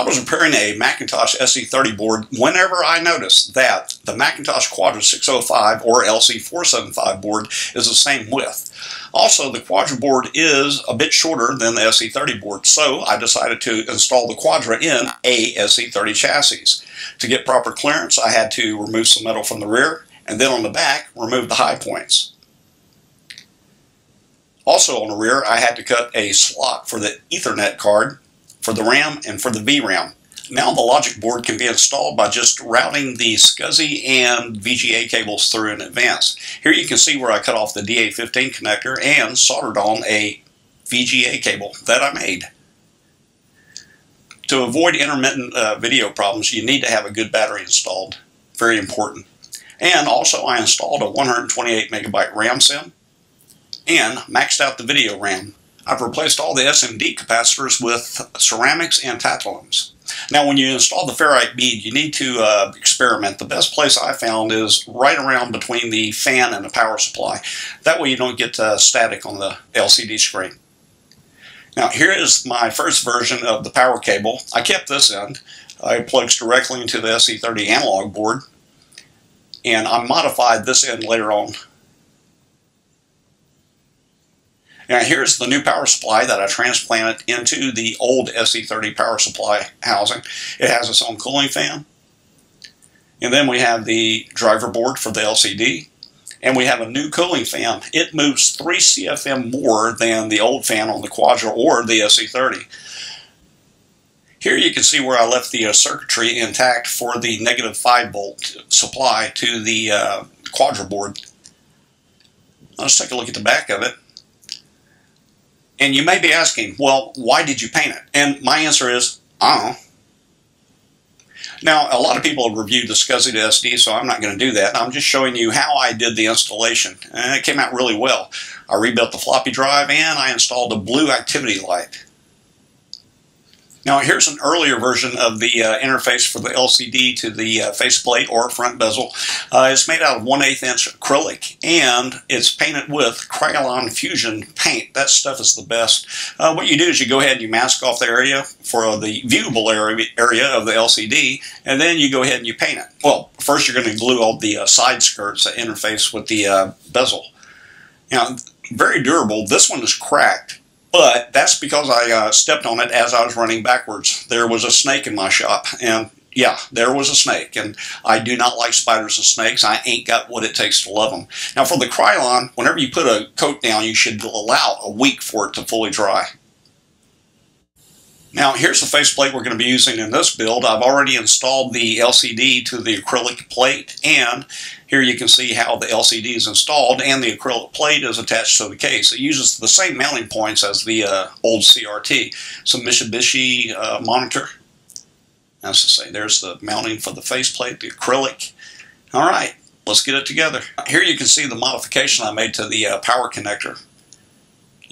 I was repairing a Macintosh SE30 board whenever I noticed that the Macintosh Quadra 605 or LC475 board is the same width. Also, the Quadra board is a bit shorter than the SE30 board, so I decided to install the Quadra in a SE30 chassis. To get proper clearance, I had to remove some metal from the rear, and then on the back, remove the high points. Also on the rear, I had to cut a slot for the Ethernet card for the RAM and for the VRAM. Now the logic board can be installed by just routing the SCSI and VGA cables through in advance. Here you can see where I cut off the DA15 connector and soldered on a VGA cable that I made. To avoid intermittent uh, video problems, you need to have a good battery installed. Very important. And also I installed a 128 megabyte RAM SIMM and maxed out the video RAM. I've replaced all the SMD capacitors with ceramics and tantalums. Now when you install the ferrite bead, you need to uh, experiment. The best place I found is right around between the fan and the power supply. That way you don't get uh, static on the LCD screen. Now here is my first version of the power cable. I kept this end. it plugs directly into the SE30 analog board and I modified this end later on Now here's the new power supply that I transplanted into the old SE30 power supply housing. It has its own cooling fan. And then we have the driver board for the LCD. And we have a new cooling fan. It moves 3 CFM more than the old fan on the Quadra or the SE30. Here you can see where I left the uh, circuitry intact for the negative 5 volt supply to the uh, Quadra board. Let's take a look at the back of it. And you may be asking, well, why did you paint it? And my answer is, I don't. Now, a lot of people have reviewed the SCSI to SD, so I'm not going to do that. I'm just showing you how I did the installation. And it came out really well. I rebuilt the floppy drive and I installed a blue activity light. Now here's an earlier version of the uh, interface for the LCD to the uh, faceplate or front bezel. Uh, it's made out of 1 8 inch acrylic and it's painted with Krylon Fusion paint. That stuff is the best. Uh, what you do is you go ahead and you mask off the area for the viewable area, area of the LCD and then you go ahead and you paint it. Well, first you're going to glue all the uh, side skirts that interface with the uh, bezel. Now, very durable. This one is cracked but that's because I uh, stepped on it as I was running backwards. There was a snake in my shop, and yeah, there was a snake, and I do not like spiders and snakes. I ain't got what it takes to love them. Now, for the Krylon, whenever you put a coat down, you should allow a week for it to fully dry. Now here's the faceplate we're going to be using in this build. I've already installed the LCD to the acrylic plate and here you can see how the LCD is installed and the acrylic plate is attached to the case. It uses the same mounting points as the uh, old CRT. Some Mitsubishi uh, monitor. As I say, there's the mounting for the faceplate, the acrylic. All right, let's get it together. Here you can see the modification I made to the uh, power connector.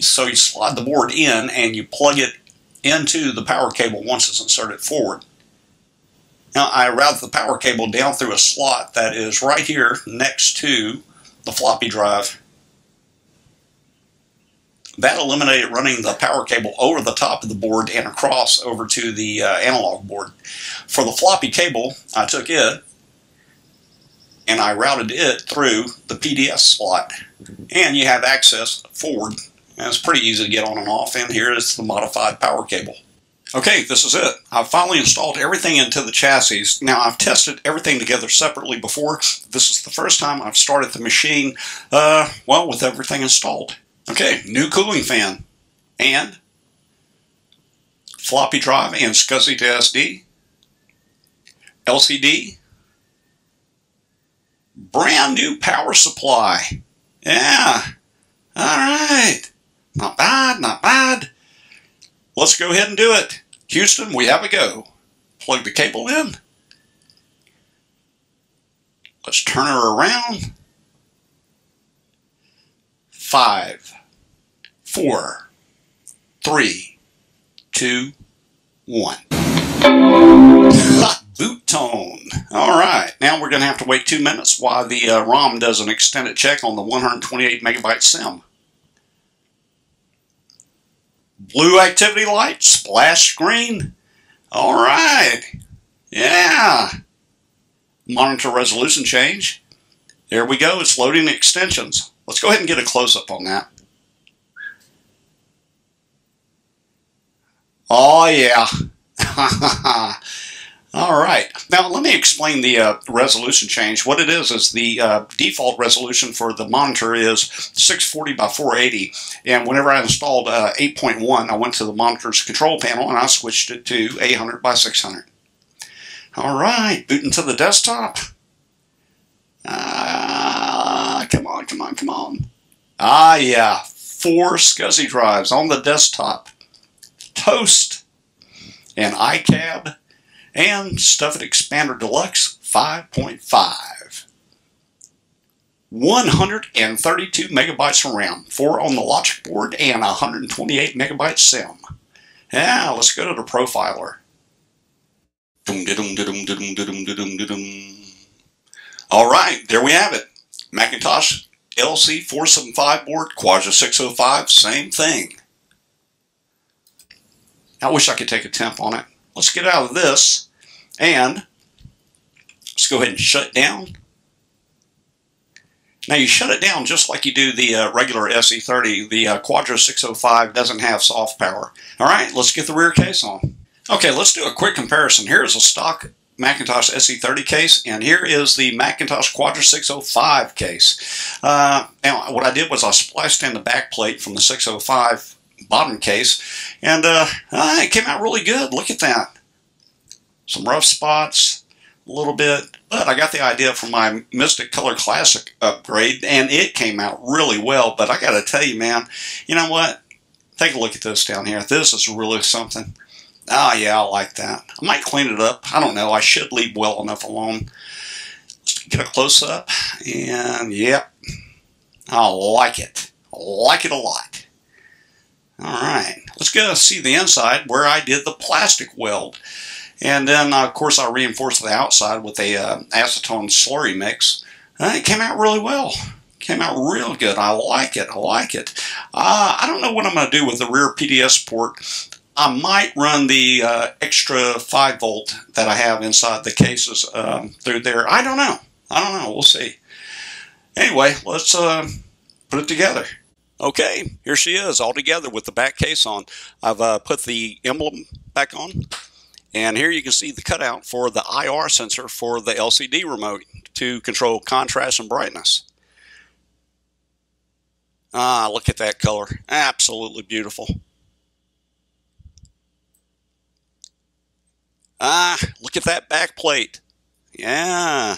So you slide the board in and you plug it into the power cable once it's inserted forward. Now I route the power cable down through a slot that is right here next to the floppy drive. That eliminated running the power cable over the top of the board and across over to the uh, analog board. For the floppy cable, I took it and I routed it through the PDS slot. And you have access forward and it's pretty easy to get on and off, and here is the modified power cable. Okay, this is it. I've finally installed everything into the chassis. Now, I've tested everything together separately before. This is the first time I've started the machine, uh, well, with everything installed. Okay, new cooling fan, and floppy drive and SCSI to SD, LCD, brand new power supply. Yeah, all right. Not bad, not bad. Let's go ahead and do it. Houston, we have a go. Plug the cable in. Let's turn her around. Five, four, three, two, one. Boot tone. All right, now we're going to have to wait two minutes while the uh, ROM does an extended check on the 128 megabyte SIMM. Blue activity light, splash screen. All right. Yeah. Monitor resolution change. There we go. It's loading the extensions. Let's go ahead and get a close-up on that. Oh, yeah. All right. Now, let me explain the uh, resolution change. What it is is the uh, default resolution for the monitor is 640 by 480. And whenever I installed uh, 8.1, I went to the monitor's control panel and I switched it to 800 by 600. All right, booting to the desktop. Ah, come on, come on, come on. Ah, yeah, four SCSI drives on the desktop. Toast and iCab and StuffIt Expander Deluxe 5.5. 132 megabytes of RAM, 4 on the logic board, and 128 megabytes SIMM. Yeah, let's go to the profiler. All right, there we have it. Macintosh LC475 board, Quadra 605, same thing. I wish I could take a temp on it. Let's get out of this and let's go ahead and shut down. Now you shut it down just like you do the uh, regular SE30. The uh, Quadra 605 doesn't have soft power. All right, let's get the rear case on. Okay, let's do a quick comparison. Here is a stock Macintosh SE30 case, and here is the Macintosh Quadra 605 case. Uh, now, what I did was I spliced in the back plate from the 605 bottom case, and uh, uh, it came out really good. Look at that. Some rough spots, a little bit, but I got the idea from my Mystic Color Classic upgrade, and it came out really well. But I got to tell you, man, you know what? Take a look at this down here. This is really something. Oh, yeah, I like that. I might clean it up. I don't know. I should leave well enough alone. Let's get a close-up. And, yep, I like it. I like it a lot. All right, let's go see the inside where I did the plastic weld. And then, uh, of course, I reinforced the outside with a uh, acetone slurry mix. Uh, it came out really well. Came out real good. I like it. I like it. Uh, I don't know what I'm going to do with the rear PDS port. I might run the uh, extra 5 volt that I have inside the cases um, through there. I don't know. I don't know. We'll see. Anyway, let's uh, put it together. Okay, here she is all together with the back case on. I've uh, put the emblem back on. And here you can see the cutout for the IR sensor for the LCD remote to control contrast and brightness. Ah, look at that color. Absolutely beautiful. Ah, look at that back plate. Yeah.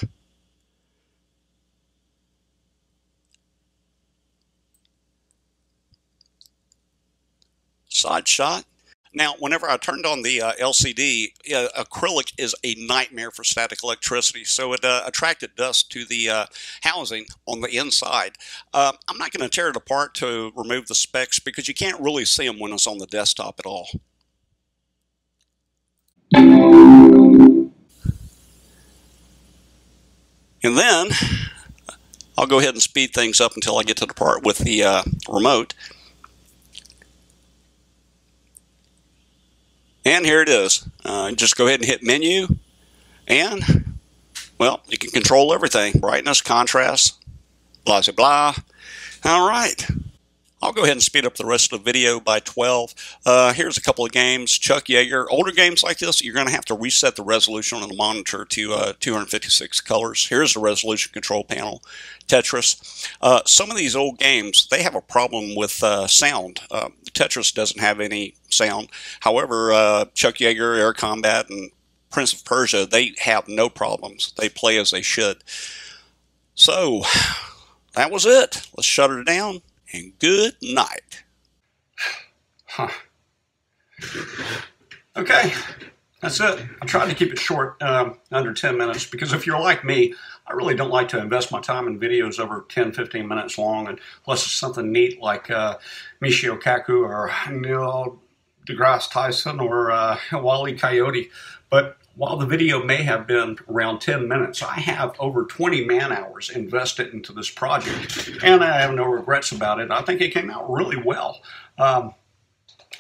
Side shot. Now, whenever I turned on the uh, LCD, uh, acrylic is a nightmare for static electricity, so it uh, attracted dust to the uh, housing on the inside. Uh, I'm not going to tear it apart to remove the specks because you can't really see them when it's on the desktop at all. And then I'll go ahead and speed things up until I get to the part with the uh, remote. And here it is. Uh, just go ahead and hit menu and well, you can control everything. Brightness, contrast, blah, blah, blah. All right. I'll go ahead and speed up the rest of the video by 12. Uh, here's a couple of games. Chuck Yeager. Older games like this, you're going to have to reset the resolution on the monitor to uh, 256 colors. Here's the resolution control panel. Tetris. Uh, some of these old games, they have a problem with uh, sound. Uh, Tetris doesn't have any sound. However, uh, Chuck Yeager, Air Combat, and Prince of Persia, they have no problems. They play as they should. So, that was it. Let's shut it down and good night. Huh. Okay, that's it. I tried to keep it short, um, under 10 minutes, because if you're like me, I really don't like to invest my time in videos over 10, 15 minutes long, unless it's something neat like uh, Michio Kaku or Neil deGrasse Tyson or uh, Wally Coyote. But while the video may have been around 10 minutes, I have over 20 man hours invested into this project, and I have no regrets about it. I think it came out really well. Um,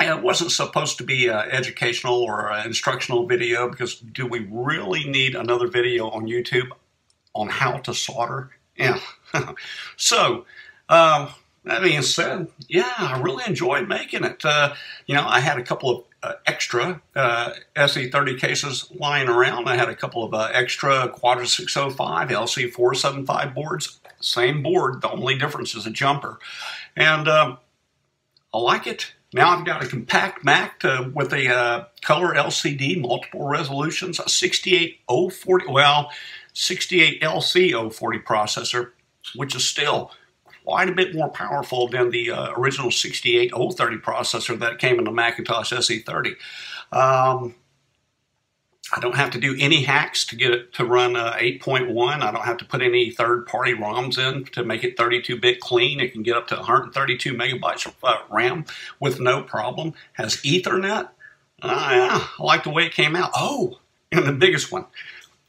it wasn't supposed to be an educational or instructional video because do we really need another video on YouTube on how to solder? Yeah. so, um, that being said, yeah, I really enjoyed making it. Uh, you know, I had a couple of uh, extra uh, SE30 cases lying around. I had a couple of uh, extra Quadra 605 LC475 boards. Same board, the only difference is a jumper. And um, I like it. Now I've got a compact Mac to, with a uh, color LCD, multiple resolutions, a 68040, well, 68LC040 processor, which is still quite a bit more powerful than the uh, original 68030 processor that came in the Macintosh SE30. Um, I don't have to do any hacks to get it to run uh, 8.1. I don't have to put any third-party ROMs in to make it 32-bit clean. It can get up to 132 megabytes of uh, RAM with no problem. Has Ethernet. Uh, yeah, I like the way it came out. Oh, and the biggest one.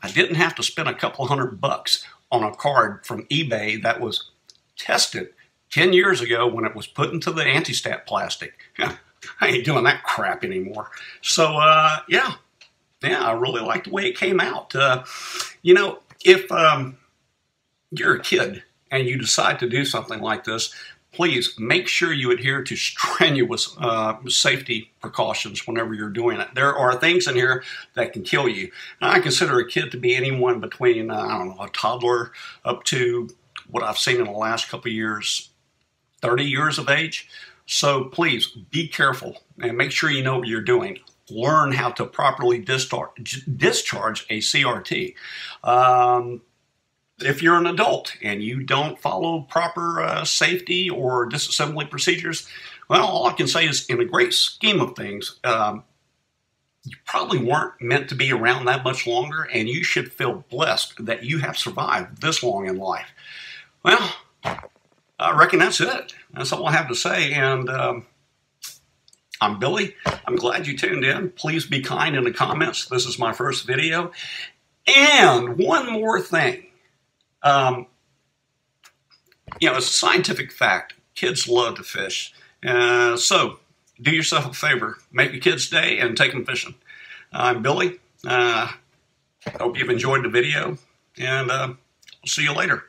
I didn't have to spend a couple hundred bucks on a card from eBay that was tested 10 years ago when it was put into the anti-stat plastic. I ain't doing that crap anymore. So, uh, yeah, yeah, I really like the way it came out. Uh, you know, if um, you're a kid and you decide to do something like this, please make sure you adhere to strenuous uh, safety precautions whenever you're doing it. There are things in here that can kill you. I consider a kid to be anyone between, uh, I don't know, a toddler up to what I've seen in the last couple years, 30 years of age. So please be careful and make sure you know what you're doing. Learn how to properly discharge, discharge a CRT. Um, if you're an adult and you don't follow proper uh, safety or disassembly procedures, well, all I can say is in the great scheme of things, um, you probably weren't meant to be around that much longer, and you should feel blessed that you have survived this long in life. Well, I reckon that's it. That's all I have to say. And um, I'm Billy. I'm glad you tuned in. Please be kind in the comments. This is my first video. And one more thing. Um, you know, it's a scientific fact. Kids love to fish. Uh, so do yourself a favor. Make a kid's day and take them fishing. I'm Billy. Uh, hope you've enjoyed the video. And uh, will see you later.